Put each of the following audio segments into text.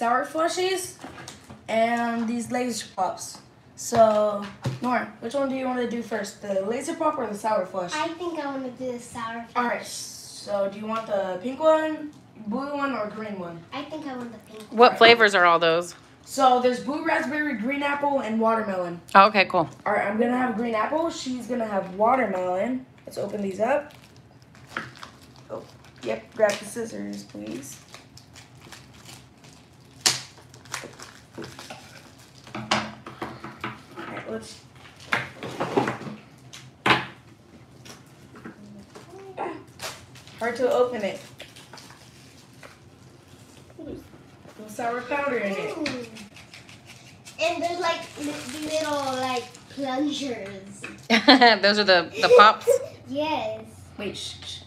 sour slushies and these laser pops. So, Norah, which one do you want to do first, the laser pop or the sour flush? I think I want to do the sour. All right. So, do you want the pink one, blue one, or green one? I think I want the pink. One. What flavors are all those? So, there's blue raspberry, green apple, and watermelon. Oh, okay, cool. All right, I'm gonna have green apple. She's gonna have watermelon. Let's open these up. Oh, yep. Grab the scissors, please. All right, let's. Hard to open it. Ooh, Some sour powder in it. And there's like li- little like plungers. those are the, the pops. yes. Wait, shh, shh.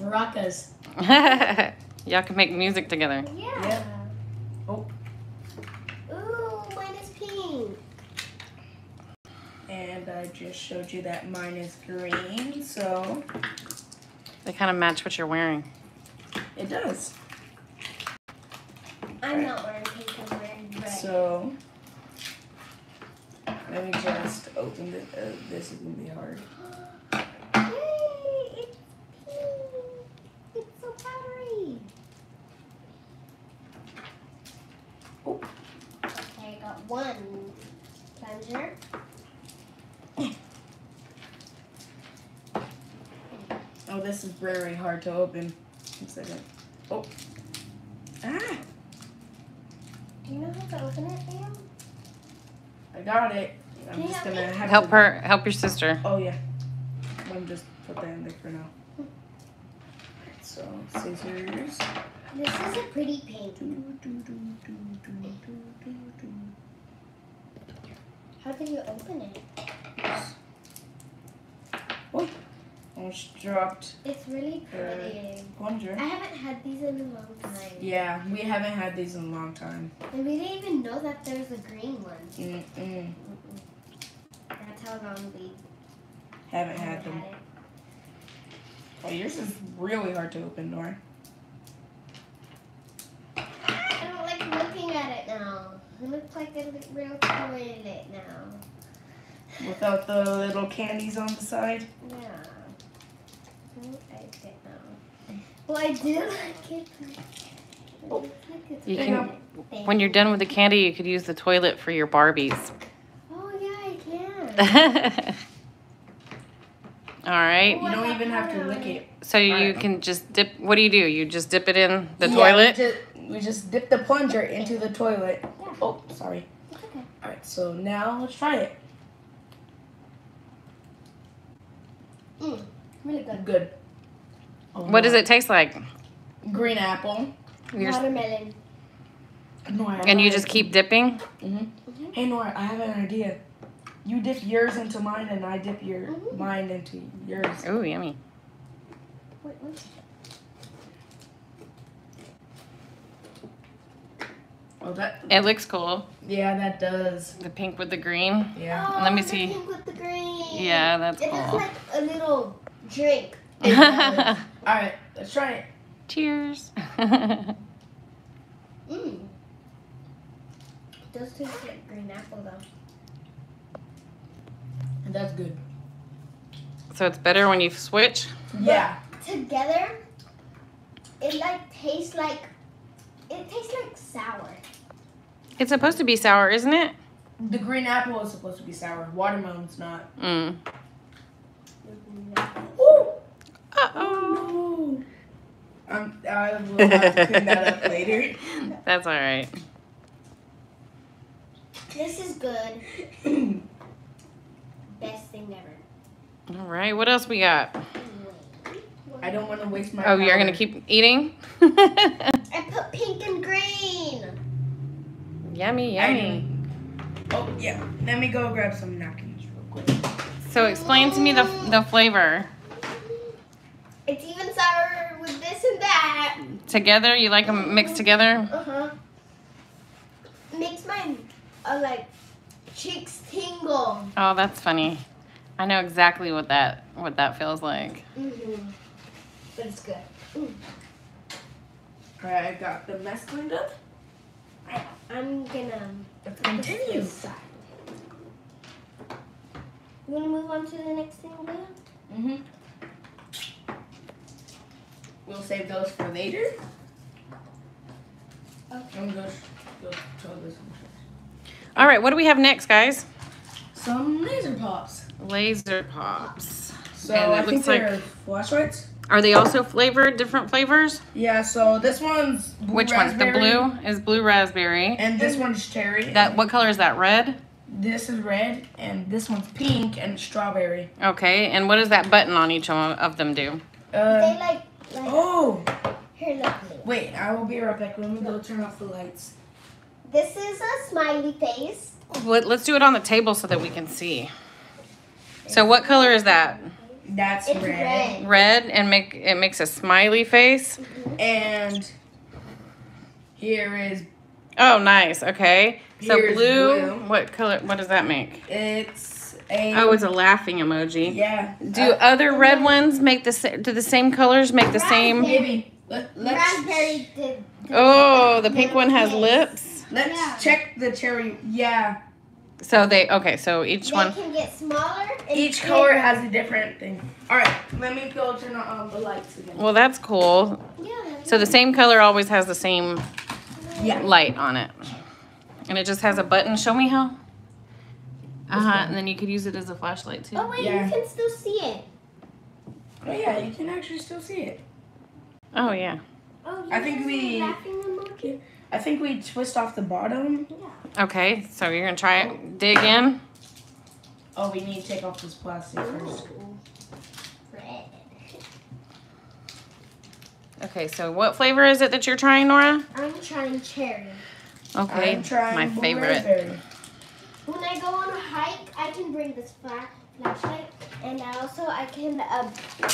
Maracas. Y'all can make music together. Yeah. Yeah. Oh. Ooh, mine is pink. And I just showed you that mine is green, so They kind of match what you're wearing. it does. I'm not wearing pink. I'm wearing red. So let me just open it. Uh, this is gonna be hard. Yay! It's pink. It's so powdery. Oh. Okay, I got one plunger. Oh, this is very hard to open. One second. Oh. Ah, Do you know how to open it, Sam? I got it. I'm Can just help gonna me? have Help to, her, help your sister. Oh yeah. I'm just put that in there for now. So scissors. This is a pretty pink. Do. How do you open it? Dropped It's really pretty. plunger. I haven't had these in a long time. Yeah, we haven't had these in a long time. And we didn't even know that there's a green one. Mm-mm. That's how long we Haven't had them. had. Oh, yours is really hard to open, Norah. I don't like looking at it now. It looks like a real toilet now. Without the little candies on the side. Yeah. I don't like. Well, I do like it. but it looks like it's You can, when you're done with the candy, you could use the toilet for your Barbies. Oh, yeah, I can. All right. You don't even have to lick it. So you Alright. can just dip. What do you do? You just dip it in the Yeah, toilet. We just, we just dip the plunger into the toilet. Yeah. Oh, sorry. It's okay. Alright, so now let's try it. Mm, really good. Good. Oh, What does it taste like? Green apple. You're- Watermelon. Norah, and you just keep dipping. hmm Hey Norah, I have an idea. You dip yours into mine, and I dip your Mhm. mine into yours. Ooh, yummy. Wait, wait. Oh, that. It looks cool. Yeah, that does. The pink with the green. Yeah. Oh, Let me the see. pink with the green. Yeah, that's It looks cool. like a little drink. All right, let's try it. Cheers. Mm. It does taste like green apple though. And that's good. so it's better when you switch. Yeah. Together, it like tastes like it tastes like sour. It's supposed to be sour, isn't it? The green apple is supposed to be sour. Watermelon's not. Mm. Ooh. Uh oh. No. Um, I will have to clean that up later. That's all right. This is good. Best thing ever. All right. What else we got? I don't want to waste my. Oh, you're gonna keep eating? I put pink and green. yummy, I yummy. Oh yeah. Let me go grab some napkins real quick. So explain to me the the flavor. It's even sour with this and that. Together, you like them mixed together? Uh huh. Makes my uh, like cheeks tingle. Oh, that's funny. I know exactly what that what that feels like. Mm-hmm. But it's good. Mm. Alright, I got the mess cleaned up. I'm gonna Let's put this continue. aside. You wanna move on to the next thing, Leo? Mm-hmm. We'll save those for later. Okay. I'm gonna go show this one. All right, what do we have next, guys? Some laser pops. Laser pops. So And it I think looks like- flashlights. Are they also flavored, different flavors? Yeah, so this one's blue Which one's the blue? Is blue raspberry. And this one's cherry. That what color is that? Red. This is red, and this one's pink and strawberry. Okay, and what does that button on each one of them do? they Uh, like, like oh, here, look, Leo. wait, I will be right back. Let me go turn off the lights. This is a smiley face. Let, let's do it on the table so that we can see. So what color is that? That's It's red. red. Red and make it makes a smiley face. Mm-hmm. And here is Oh, nice. Okay. So blue, blue. What color? What does that make? it's a Oh, it's a laughing emoji. yeah. Do Uh, other red ones make the sa- do the same colors make the same? maybe let, let's Raspberry did. did Oh, the pink one has Yes. lips. let's Yeah. check the cherry. Yeah, So they okay. So each They one. can get smaller. And each bigger. color has a different thing. All right, let me go turn on the lights again. Well, that's cool. Yeah. So the same color always has the same Yeah. light on it, and it just has a button. Show me how. Uh huh. And then you could use it as a flashlight too. Oh wait, Yeah. you can still see it. Oh yeah, you can actually still see it. Oh yeah. Oh, I think we- I think we twist off the bottom. Yeah. Okay. So you're gonna try it. Dig in. Oh, we need to take off this plastic first. Ooh. Red. Okay. So what flavor is it that you're trying, Norah? I'm trying cherry. Okay. I'm trying My favorite. raspberry. When I go on a hike, I can bring this fla- flashlight, and I also I can uh,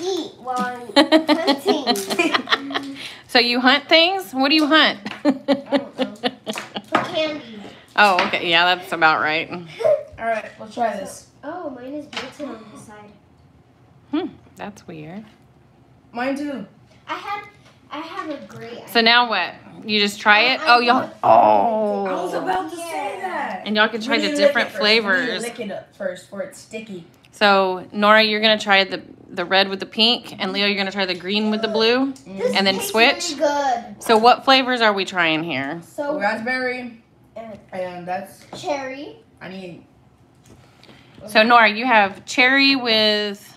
eat while I'm hunting. So you hunt things? What do you hunt? don't know. For candy. oh, okay. Yeah, that's about right. All right, let's try this. Oh, mine is bolted on the side. Hmm. That's weird. Mine too. I had I have a gray. So now what? You just try it? I- Oh, y'all. Oh. I was about to Yeah. say that. And y'all can try the need to lick different it first. We need to flavors. Lick it up first, for it's sticky. So Norah, you're gonna try the the red with the pink, and Leo, you're gonna try the green with the blue. This And then switch? Really good. So what flavors are we trying here? So oh, Raspberry, and and that's cherry. I need. So Norah, you have cherry with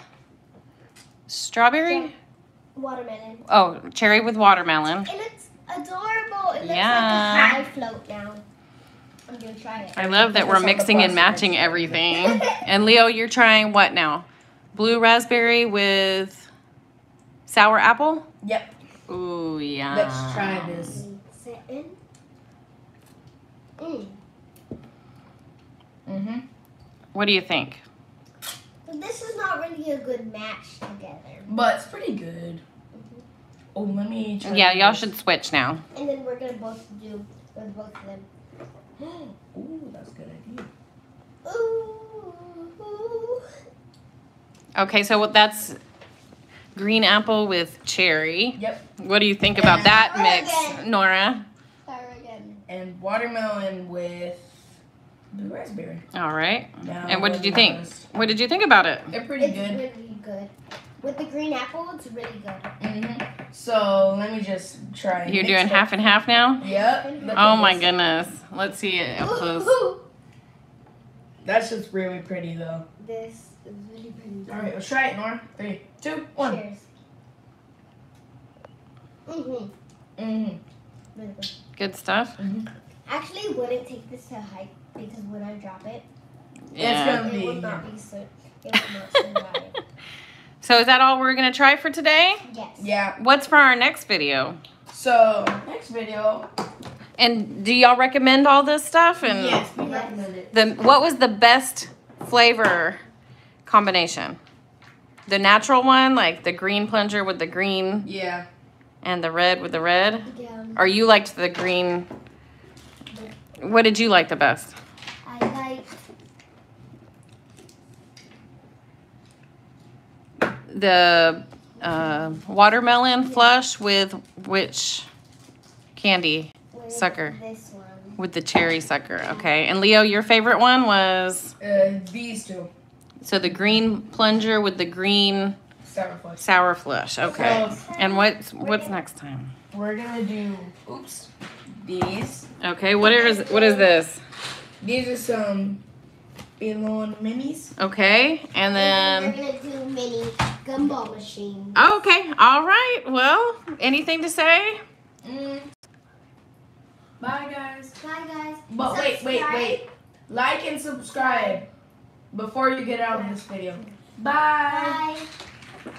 strawberry. Watermelon. Oh, cherry with watermelon. And it's adorable. It looks Yeah. like a high float now. I'm gonna try it. I love that we're this on the mixing and matching next everything. And Leo, you're trying what now? Blue raspberry with sour apple. Yep. Ooh yeah. Let's try this. Sit. Mm. Mhm. What do you think? This is not really a good match together. But it's pretty good. Oh, let me. Try Yeah, y'all should switch now. And then we're gonna both do with both of them. Ooh, that's a good idea. Ooh. ooh. Okay, so what that's green apple with cherry. Yep. What do you think about that mix, again. Norah? Again. And watermelon with blue raspberry. All right. Now, And what did you think? honest. What did you think about it? They're pretty It's good. really good. With the green apple, it's really good. hmm So let me just try. You're doing it. half and half now? Yep. Oh my goodness. Let's see it up close. That's just really pretty though. This is really pretty. All right, let's try it, Norah. Three, two, one. Cheers. Mhm. Mm-hmm. Really good. Good stuff. Actually, wouldn't take this to hike because when I drop it, Yeah. gonna it be- will not be so. It will not survive. So is that all we're gonna try for today? yes. Yeah. What's for our next video? So next video. And do y'all recommend all this stuff? And yes, we Yes. recommend it. the what was the best flavor combination? The natural one, like the green plunger with the green Yeah. and the red with the red? Yeah. Or you liked the green? What did you like the best? I like The uh, watermelon flush with which candy with Sucker. This one. with the cherry sucker. Okay. And Leo, your favorite one was Uh, these two. so the green plunger with the green Sour flush. sour flush. Okay. So And what's what's next time? we're gonna do. Oops. These. Okay. What is what is this? These are some balloon minis. Okay. And And then we're gonna do mini gumball machine. okay. All right. Well, anything to say? Mm. Bye guys. Bye guys. But wait, wait, wait. Like and subscribe before you get out of this video. Bye. Bye.